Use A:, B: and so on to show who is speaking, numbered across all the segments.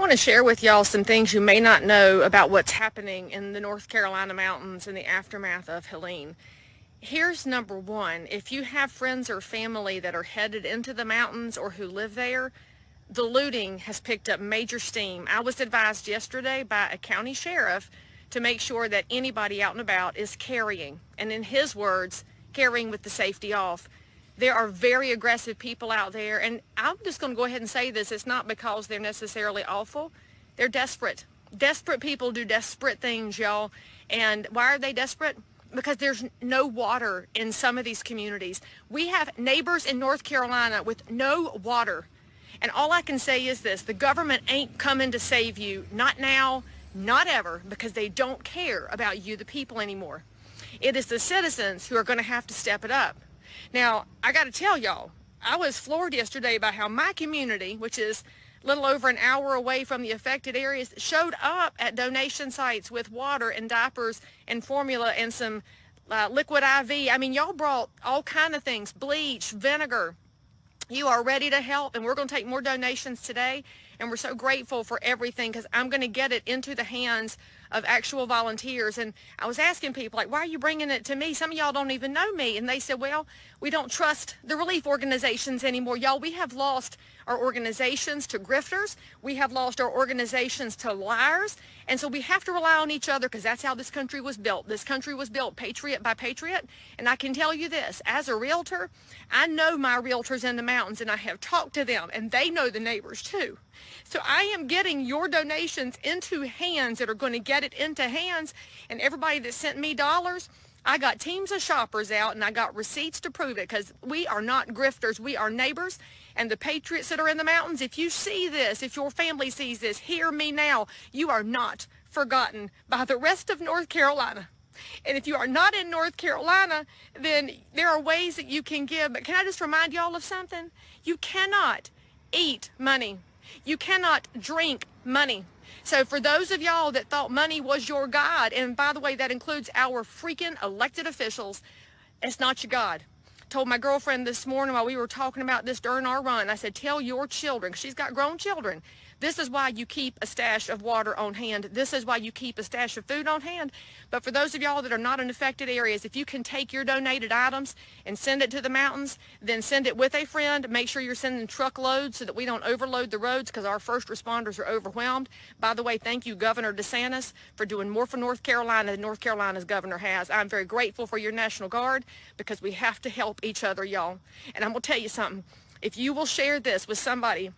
A: I want to share with y'all some things you may not know about what's happening in the North Carolina mountains in the aftermath of Helene. Here's number one. If you have friends or family that are headed into the mountains or who live there, the looting has picked up major steam. I was advised yesterday by a county sheriff to make sure that anybody out and about is carrying, and in his words, carrying with the safety off. There are very aggressive people out there, and I'm just going to go ahead and say this. It's not because they're necessarily awful. They're desperate. Desperate people do desperate things, y'all. And why are they desperate? Because there's no water in some of these communities. We have neighbors in North Carolina with no water. And all I can say is this, the government ain't coming to save you, not now, not ever, because they don't care about you, the people, anymore. It is the citizens who are going to have to step it up. Now, I got to tell y'all, I was floored yesterday by how my community, which is a little over an hour away from the affected areas, showed up at donation sites with water and diapers and formula and some uh, liquid IV. I mean, y'all brought all kind of things, bleach, vinegar. You are ready to help, and we're going to take more donations today. And we're so grateful for everything because I'm going to get it into the hands of actual volunteers. And I was asking people, like, why are you bringing it to me? Some of y'all don't even know me. And they said, well, we don't trust the relief organizations anymore. Y'all, we have lost our organizations to grifters. We have lost our organizations to liars. And so we have to rely on each other because that's how this country was built. This country was built patriot by patriot. And I can tell you this, as a realtor, I know my realtors in the mountains and I have talked to them and they know the neighbors too. So I am getting your donations into hands that are going to get it into hands. And everybody that sent me dollars, I got teams of shoppers out and I got receipts to prove it because we are not grifters. We are neighbors and the patriots that are in the mountains. If you see this, if your family sees this, hear me now. You are not forgotten by the rest of North Carolina. And if you are not in North Carolina, then there are ways that you can give. But can I just remind y'all of something? You cannot eat money. You cannot drink money. So for those of y'all that thought money was your God, and by the way, that includes our freaking elected officials, it's not your God. Told my girlfriend this morning while we were talking about this during our run, I said, tell your children, she's got grown children, this is why you keep a stash of water on hand. This is why you keep a stash of food on hand. But for those of y'all that are not in affected areas, if you can take your donated items and send it to the mountains, then send it with a friend. Make sure you're sending truckloads so that we don't overload the roads because our first responders are overwhelmed. By the way, thank you, Governor DeSantis, for doing more for North Carolina than North Carolina's governor has. I'm very grateful for your National Guard because we have to help each other, y'all. And I'm going to tell you something. If you will share this with somebody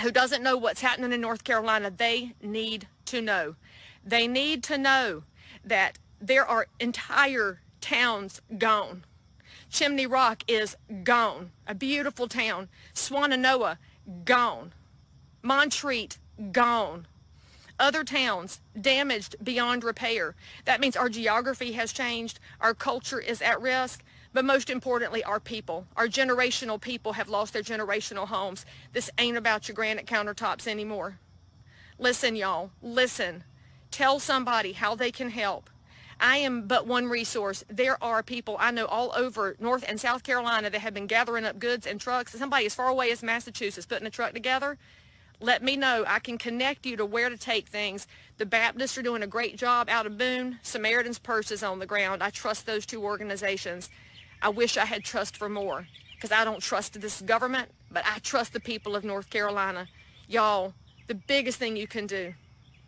A: who doesn't know what's happening in North Carolina, they need to know. They need to know that there are entire towns gone. Chimney Rock is gone, a beautiful town. Swannanoa, gone. Montreat, gone. Other towns damaged beyond repair. That means our geography has changed. Our culture is at risk. But most importantly, our people, our generational people have lost their generational homes. This ain't about your granite countertops anymore. Listen, y'all, listen. Tell somebody how they can help. I am but one resource. There are people I know all over North and South Carolina that have been gathering up goods and trucks. Somebody as far away as Massachusetts putting a truck together. Let me know. I can connect you to where to take things. The Baptists are doing a great job out of Boone. Samaritan's Purse is on the ground. I trust those two organizations. I wish I had trust for more because I don't trust this government, but I trust the people of North Carolina. Y'all, the biggest thing you can do,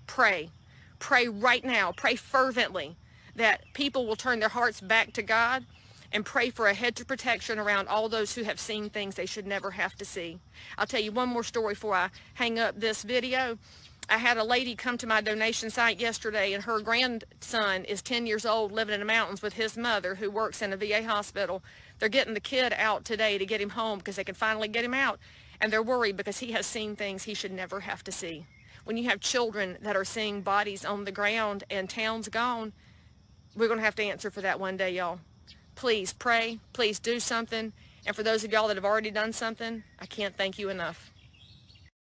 A: pray. Pray right now. Pray fervently that people will turn their hearts back to God and pray for a hedge of protection around all those who have seen things they should never have to see. I'll tell you one more story before I hang up this video. I had a lady come to my donation site yesterday and her grandson is 10 years old living in the mountains with his mother who works in a VA hospital. They're getting the kid out today to get him home because they can finally get him out. And they're worried because he has seen things he should never have to see. When you have children that are seeing bodies on the ground and towns gone, we're going to have to answer for that one day, y'all. Please pray. Please do something. And for those of y'all that have already done something, I can't thank you enough.